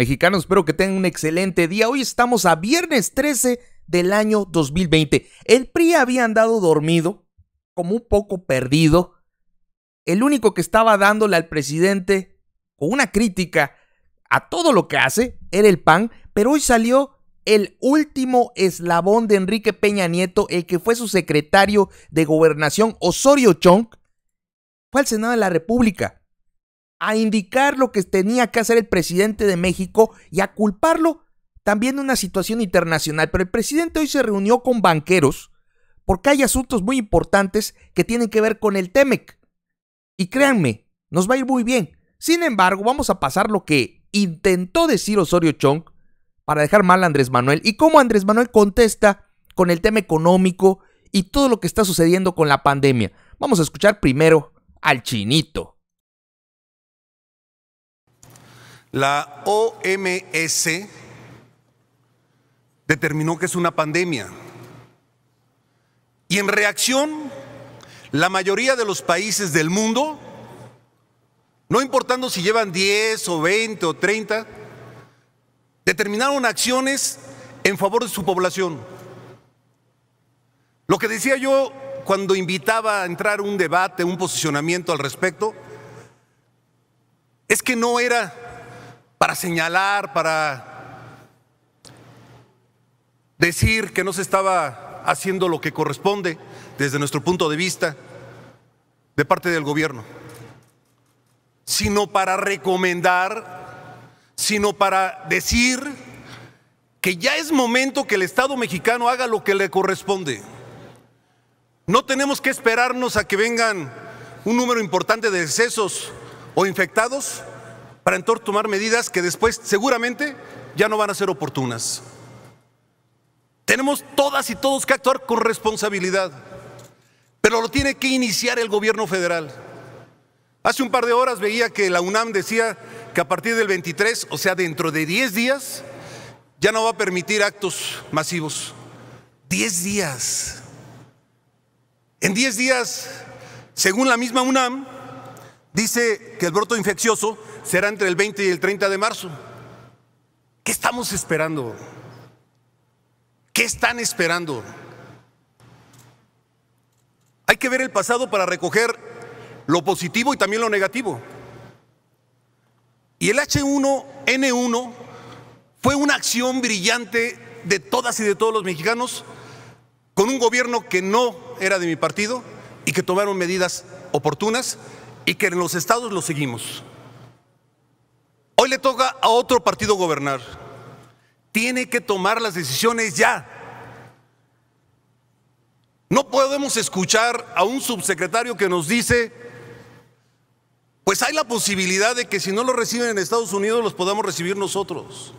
Mexicanos, espero que tengan un excelente día. Hoy estamos a viernes 13 del año 2020. El PRI había andado dormido, como un poco perdido. El único que estaba dándole al presidente con una crítica a todo lo que hace era el PAN, pero hoy salió el último eslabón de Enrique Peña Nieto, el que fue su secretario de gobernación, Osorio Chong, fue al Senado de la República a indicar lo que tenía que hacer el presidente de México y a culparlo también de una situación internacional. Pero el presidente hoy se reunió con banqueros porque hay asuntos muy importantes que tienen que ver con el TEMEC. Y créanme, nos va a ir muy bien. Sin embargo, vamos a pasar lo que intentó decir Osorio Chong para dejar mal a Andrés Manuel y cómo Andrés Manuel contesta con el tema económico y todo lo que está sucediendo con la pandemia. Vamos a escuchar primero al chinito. La OMS determinó que es una pandemia. Y en reacción, la mayoría de los países del mundo, no importando si llevan 10 o 20 o 30, determinaron acciones en favor de su población. Lo que decía yo cuando invitaba a entrar un debate, un posicionamiento al respecto, es que no era para señalar, para decir que no se estaba haciendo lo que corresponde desde nuestro punto de vista de parte del gobierno, sino para recomendar, sino para decir que ya es momento que el Estado mexicano haga lo que le corresponde. No tenemos que esperarnos a que vengan un número importante de decesos o infectados para entonces tomar medidas que después seguramente ya no van a ser oportunas. Tenemos todas y todos que actuar con responsabilidad, pero lo tiene que iniciar el gobierno federal. Hace un par de horas veía que la UNAM decía que a partir del 23, o sea, dentro de 10 días, ya no va a permitir actos masivos. 10 días. En 10 días, según la misma UNAM, dice que el broto infeccioso será entre el 20 y el 30 de marzo. ¿Qué estamos esperando? ¿Qué están esperando? Hay que ver el pasado para recoger lo positivo y también lo negativo. Y el H1N1 fue una acción brillante de todas y de todos los mexicanos con un gobierno que no era de mi partido y que tomaron medidas oportunas y que en los estados lo seguimos. Hoy le toca a otro partido gobernar. Tiene que tomar las decisiones ya. No podemos escuchar a un subsecretario que nos dice, pues hay la posibilidad de que si no lo reciben en Estados Unidos los podamos recibir nosotros.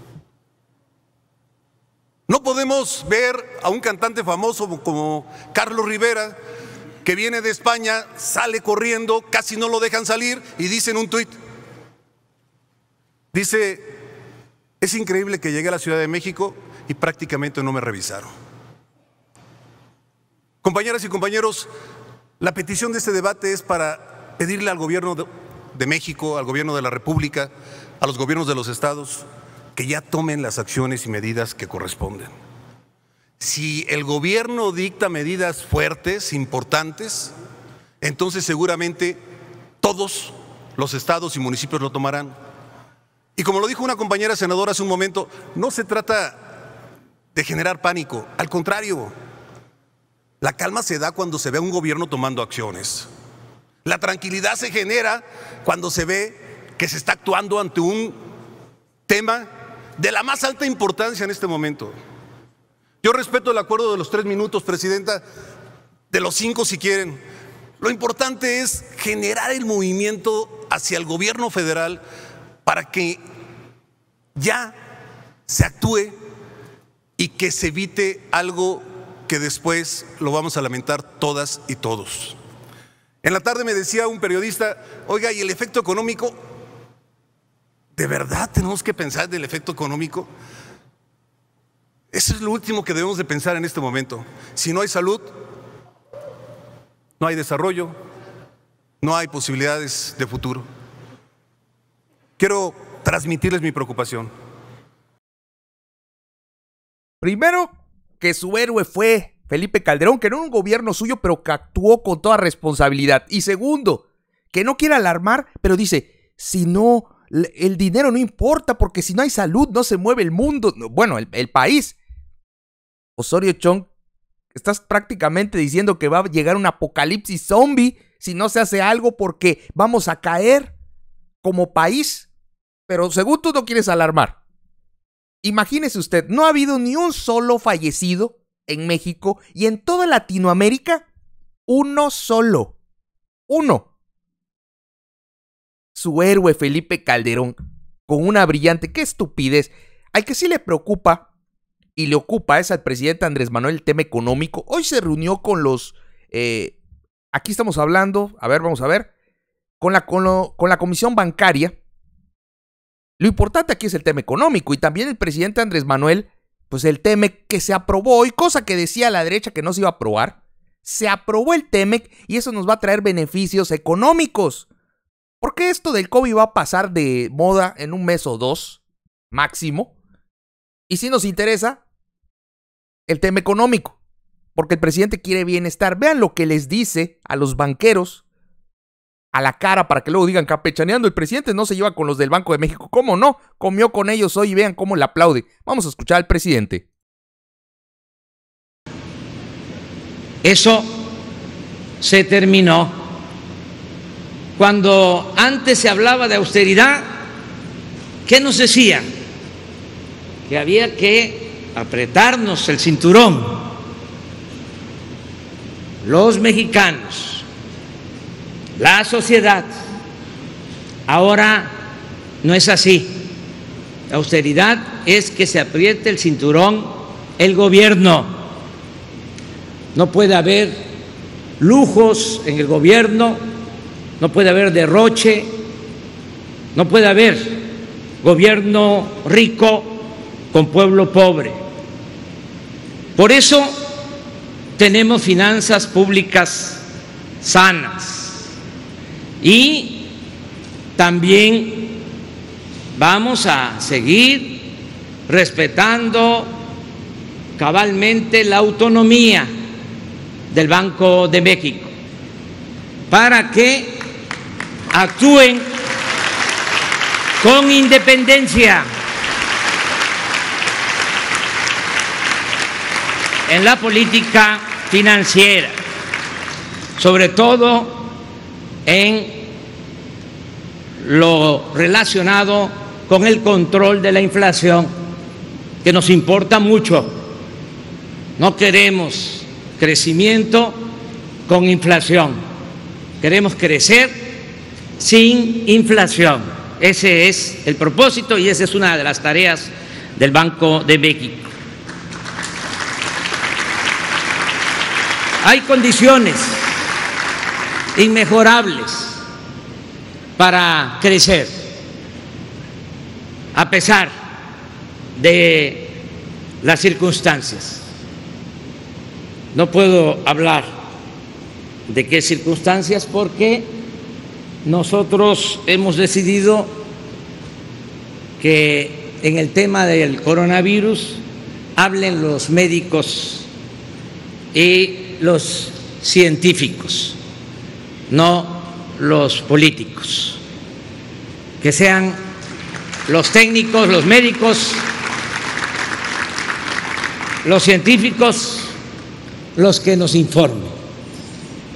No podemos ver a un cantante famoso como Carlos Rivera, que viene de España, sale corriendo, casi no lo dejan salir y dice en un tuit, dice, es increíble que llegué a la Ciudad de México y prácticamente no me revisaron. Compañeras y compañeros, la petición de este debate es para pedirle al gobierno de, México, al gobierno de la República, a los gobiernos de los estados, que ya tomen las acciones y medidas que corresponden. Si el gobierno dicta medidas fuertes, importantes, entonces seguramente todos los estados y municipios lo tomarán. Y como lo dijo una compañera senadora hace un momento, no se trata de generar pánico, al contrario, la calma se da cuando se ve a un gobierno tomando acciones. La tranquilidad se genera cuando se ve que se está actuando ante un tema de la más alta importancia en este momento. Yo respeto el acuerdo de los tres minutos, Presidenta, de los cinco si quieren. Lo importante es generar el movimiento hacia el gobierno federal para que ya se actúe y que se evite algo que después lo vamos a lamentar todas y todos. En la tarde me decía un periodista, oiga, ¿y el efecto económico? ¿De verdad tenemos que pensar del efecto económico? Eso es lo último que debemos de pensar en este momento. Si no hay salud, no hay desarrollo, no hay posibilidades de futuro. Quiero transmitirles mi preocupación. Primero, que su héroe fue Felipe Calderón, que no era un gobierno suyo, pero que actuó con toda responsabilidad. Y segundo, que no quiere alarmar, pero dice, si no, el dinero no importa, porque si no hay salud, no se mueve el mundo, bueno, el, el país. Osorio Chong, estás prácticamente diciendo que va a llegar un apocalipsis zombie si no se hace algo porque vamos a caer como país. Pero según tú no quieres alarmar. Imagínese usted, no ha habido ni un solo fallecido en México y en toda Latinoamérica, uno solo. Uno. Su héroe Felipe Calderón, con una brillante, qué estupidez. Al que sí le preocupa y le ocupa es al presidente Andrés Manuel el tema económico. Hoy se reunió con los eh, Aquí estamos hablando, a ver, vamos a ver, con la, con, la comisión bancaria. Lo importante aquí es el tema económico y también el presidente Andrés Manuel, pues el TEMEC que se aprobó y cosa que decía la derecha que no se iba a aprobar, se aprobó el TEMEC y eso nos va a traer beneficios económicos. Porque esto del COVID va a pasar de moda en un mes o dos, máximo. Y si nos interesa, el tema económico porque el presidente quiere bienestar. Vean lo que les dice a los banqueros a la cara para que luego digan capechaneando. El presidente no se lleva con los del Banco de México. ¿Cómo no? Comió con ellos hoy y vean cómo le aplaude. Vamos a escuchar al presidente. Eso se terminó. Cuando antes se hablaba de austeridad, ¿qué nos decía? Que había que apretarnos el cinturón los mexicanos, la sociedad. Ahora no es así. La austeridad es que se apriete el cinturón el gobierno. No puede haber lujos en el gobierno, no puede haber derroche, no puede haber gobierno rico con pueblo pobre. Por eso tenemos finanzas públicas sanas y también vamos a seguir respetando cabalmente la autonomía del Banco de México para que actúen con independencia en la política financiera, sobre todo en lo relacionado con el control de la inflación, que nos importa mucho. No queremos crecimiento con inflación, queremos crecer sin inflación. Ese es el propósito y esa es una de las tareas del Banco de México. Hay condiciones inmejorables para crecer, a pesar de las circunstancias. No puedo hablar de qué circunstancias porque nosotros hemos decidido que en el tema del coronavirus hablen los médicos y los científicos, no los políticos. Que sean los técnicos, los médicos, los científicos los que nos informen,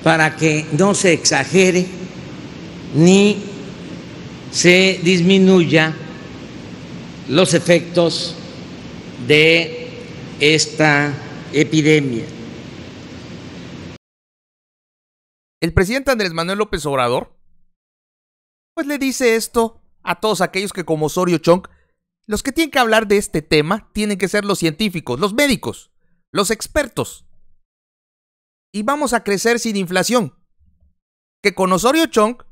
para que no se exagere ni se disminuya los efectos de esta epidemia. El presidente Andrés Manuel López Obrador, pues le dice esto a todos aquellos que como Osorio Chong, los que tienen que hablar de este tema tienen que ser los científicos, los médicos, los expertos. Y vamos a crecer sin inflación. Que con Osorio Chong,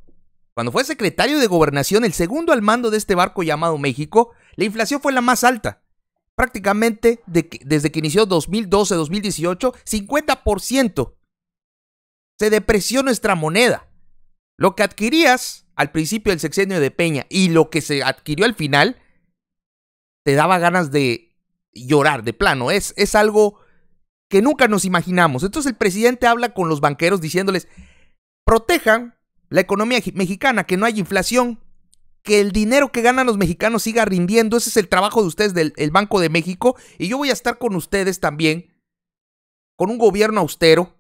cuando fue secretario de gobernación, el segundo al mando de este barco llamado México, la inflación fue la más alta. Prácticamente desde que inició 2012-2018, 50% se depreció nuestra moneda. Lo que adquirías al principio del sexenio de Peña y lo que se adquirió al final, te daba ganas de llorar de plano. Es, es algo que nunca nos imaginamos. Entonces el presidente habla con los banqueros diciéndoles, protejan la economía mexicana, que no haya inflación, que el dinero que ganan los mexicanos siga rindiendo. Ese es el trabajo de ustedes del Banco de México. Y yo voy a estar con ustedes también, con un gobierno austero,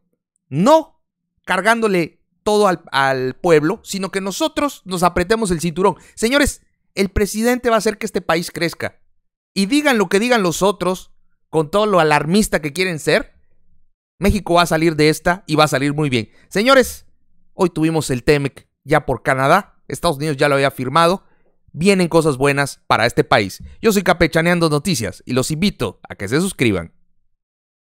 no cargándole todo al, pueblo, sino que nosotros nos apretemos el cinturón. Señores, el presidente va a hacer que este país crezca. Y digan lo que digan los otros, con todo lo alarmista que quieren ser, México va a salir de esta y va a salir muy bien. Señores, hoy tuvimos el TEMEC ya por Canadá, Estados Unidos ya lo había firmado, vienen cosas buenas para este país. Yo soy Capechaneando Noticias y los invito a que se suscriban.